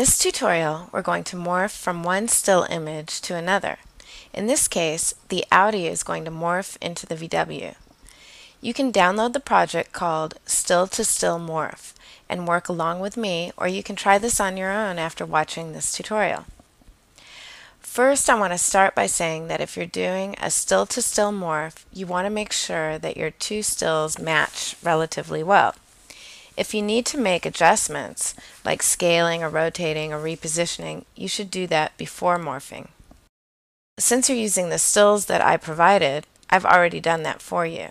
this tutorial, we're going to morph from one still image to another. In this case, the Audi is going to morph into the VW. You can download the project called Still to Still Morph and work along with me, or you can try this on your own after watching this tutorial. First, I want to start by saying that if you're doing a still to still morph, you want to make sure that your two stills match relatively well. If you need to make adjustments, like scaling or rotating or repositioning, you should do that before morphing. Since you're using the stills that I provided, I've already done that for you.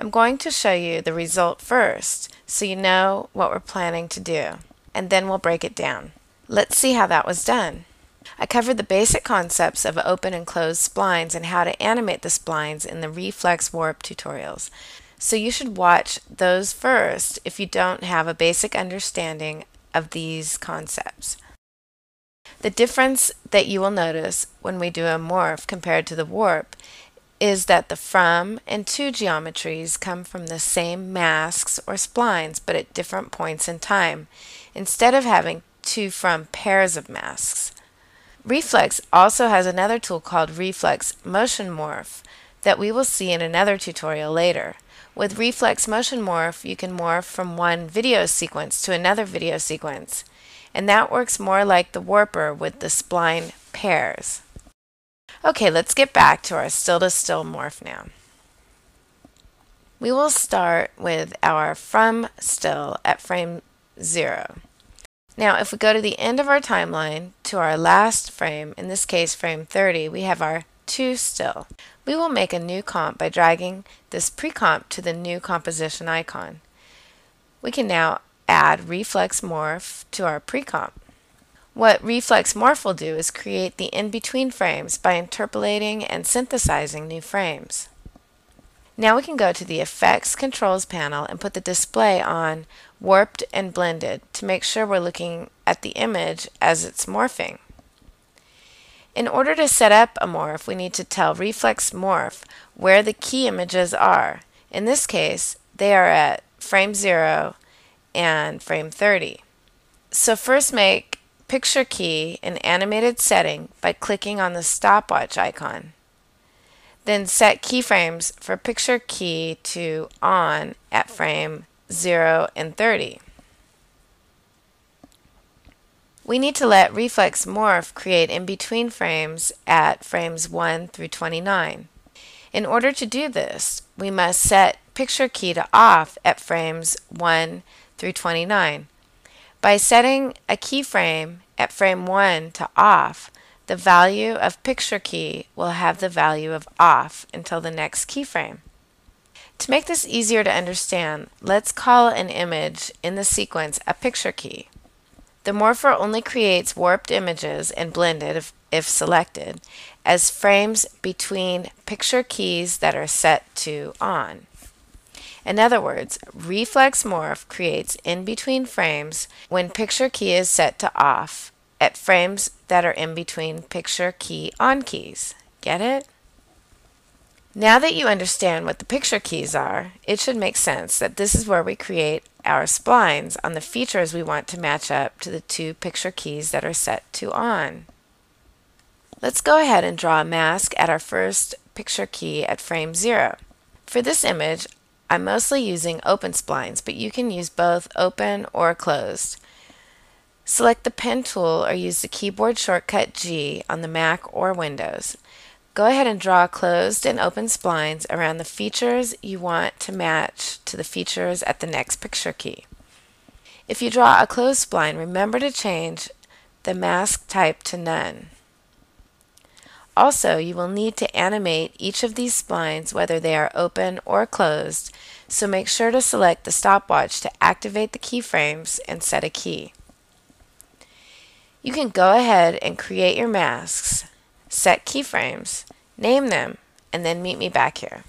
I'm going to show you the result first so you know what we're planning to do, and then we'll break it down. Let's see how that was done. I covered the basic concepts of open and closed splines and how to animate the splines in the RE:Flex warp tutorials. So you should watch those first if you don't have a basic understanding of these concepts. The difference that you will notice when we do a morph compared to the warp is that the from and to geometries come from the same masks or splines but at different points in time, instead of having two from pairs of masks. RE:Flex also has another tool called RE:Flex Motion Morph that we will see in another tutorial later. With RE:Flex Motion Morph, you can morph from one video sequence to another video sequence, and that works more like the warper with the spline pairs. Okay, let's get back to our still to still morph now. We will start with our from still at frame 0. Now, if we go to the end of our timeline to our last frame, in this case frame 30, we have our to still. We will make a new comp by dragging this pre-comp to the new composition icon. We can now add RE:Flex morph to our pre-comp. What RE:Flex morph will do is create the in-between frames by interpolating and synthesizing new frames. Now we can go to the Effects Controls panel and put the display on Warped and Blended to make sure we're looking at the image as it's morphing. In order to set up a morph, we need to tell RE:Flex Morph where the key images are. In this case, they are at frame 0 and frame 30. So first make Picture Key an animated setting by clicking on the stopwatch icon. Then set keyframes for Picture Key to On at frame 0 and 30. We need to let RE:Flex Morph create in-between frames at frames 1 through 29. In order to do this, we must set Picture Key to Off at frames 1 through 29. By setting a keyframe at frame 1 to Off, the value of Picture Key will have the value of Off until the next keyframe. To make this easier to understand, let's call an image in the sequence a picture key. The morpher only creates warped images and blended if, if selected as frames between picture keys that are set to on. In other words, RE:Flex morph creates in between frames when picture key is set to off at frames that are in between picture key on keys. Get it? Now that you understand what the picture keys are, it should make sense that this is where we create our splines on the features we want to match up to the two picture keys that are set to on. Let's go ahead and draw a mask at our first picture key at frame 0. For this image, I'm mostly using open splines, but you can use both open or closed. Select the pen tool or use the keyboard shortcut G on the Mac or Windows. Go ahead and draw closed and open splines around the features you want to match to the features at the next picture key. If you draw a closed spline, remember to change the mask type to none. Also, you will need to animate each of these splines whether they are open or closed, so make sure to select the stopwatch to activate the keyframes and set a key. You can go ahead and create your masks set keyframes, name them, and then meet me back here.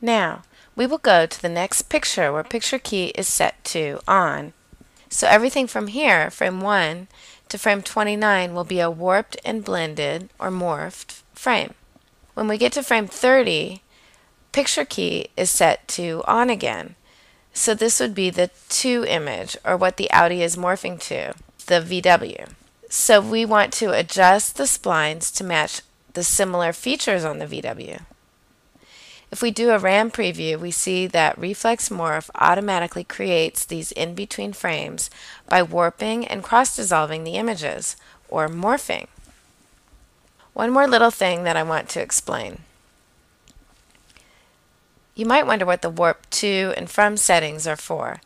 Now, we will go to the next picture where picture key is set to on. So everything from here, frame 1 to frame 29 will be a warped and blended or morphed frame. When we get to frame 30, picture key is set to on again. So this would be the 2 image, or what the Audi is morphing to, the VW. So we want to adjust the splines to match the similar features on the VW. If we do a RAM preview, we see that RE:Flex Morph automatically creates these in-between frames by warping and cross-dissolving the images, or morphing. One more little thing that I want to explain. You might wonder what the warp to and from settings are for.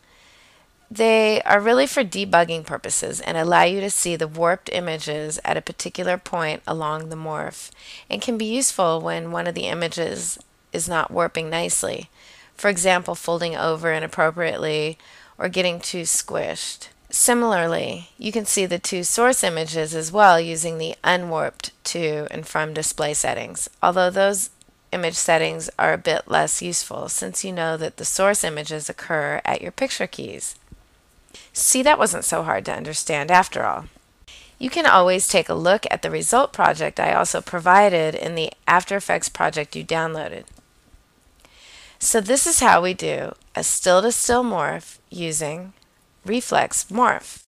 They are really for debugging purposes and allow you to see the warped images at a particular point along the morph and can be useful when one of the images is not warping nicely. For example, folding over inappropriately or getting too squished. Similarly, you can see the two source images as well using the unwarped to and from display settings, although those image settings are a bit less useful since you know that the source images occur at your picture keys. See, that wasn't so hard to understand after all. You can always take a look at the result project I also provided in the After Effects project you downloaded. So this is how we do a still-to-still -still morph using RE:Flex Morph.